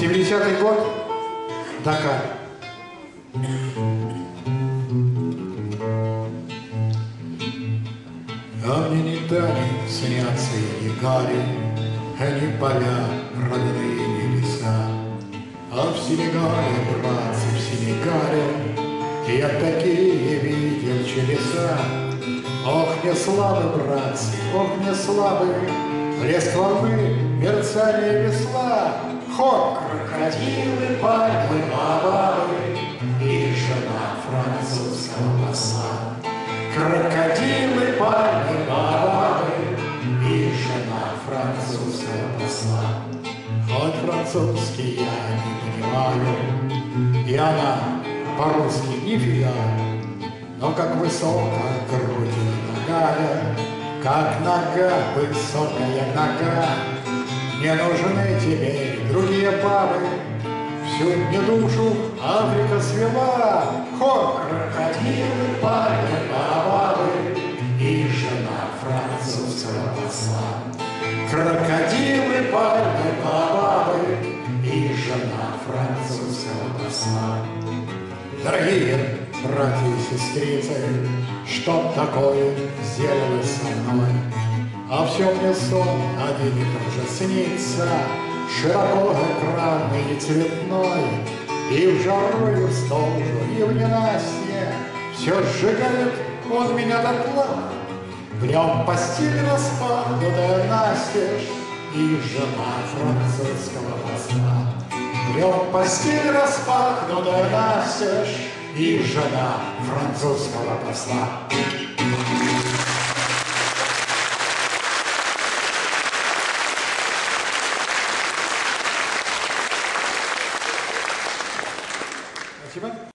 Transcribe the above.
70-й год, Дакар. А мне не дали снятся и не гари, Ни поля, родные небеса. А в Сенегале, братцы, в Сенегале Я такие видел чудеса. Ох, не слабы, братцы, ох, не слабы, Лес волны, мерцание весла, Хор, крокодилы, пальмы, бабабы И жена французского посла. Крокодилы, пальмы, бабабы И жена французского посла. Хоть французский я не понимаю, И она по-русски нифига, Но как высоко грудь ногая, Как нога, высокая нога, Не нужны тебе другие бабы, Всю мне душу Африка свела, Хор, крокодилы, пальмы, бабабы И жена французского посла. Крокодилы, пальмы, бабабы И жена французского посла. Дорогие братья и сестрицы, Что такое сделалось со мной? А все мне сон один и тот же снится, Широко экранный и цветной, И в жару, и в столжу, и в ненастье Все сжигает он меня дотла. В нем постель распахнутая настежь И жена французского посла. В нем постель распахнутая настежь И жена французского посла. Спасибо.